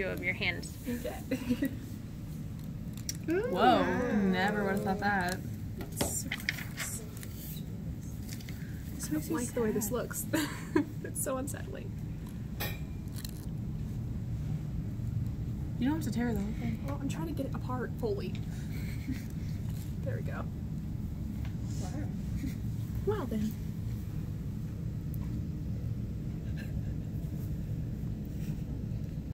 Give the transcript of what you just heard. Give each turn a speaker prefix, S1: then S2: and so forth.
S1: of your hands.
S2: Okay.
S3: Whoa, never would have thought that.
S2: I don't like the way this looks. it's so unsettling.
S3: You don't have to tear the whole.
S2: Well, I'm trying to get it apart fully. there we go. Wow then.